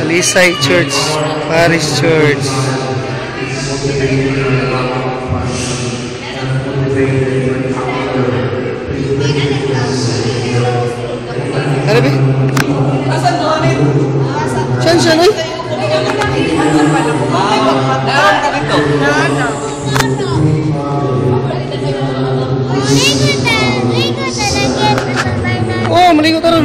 Alisay Church, Parish Church. Ano ba? Saan siya, Noy? oh, meligo karon